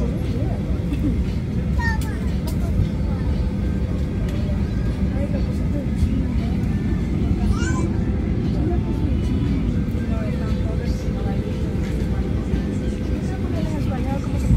mhm